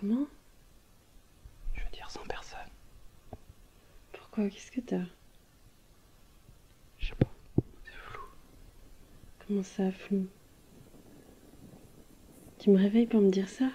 Comment Je veux dire sans personne. Pourquoi? Qu'est-ce que t'as? Je sais pas. C'est flou. Comment ça, flou? Tu me réveilles pour me dire ça?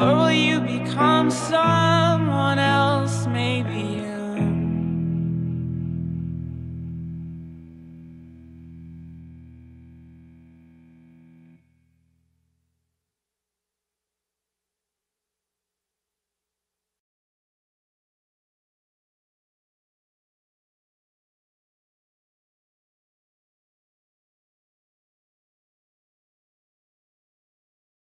Or will you become someone else?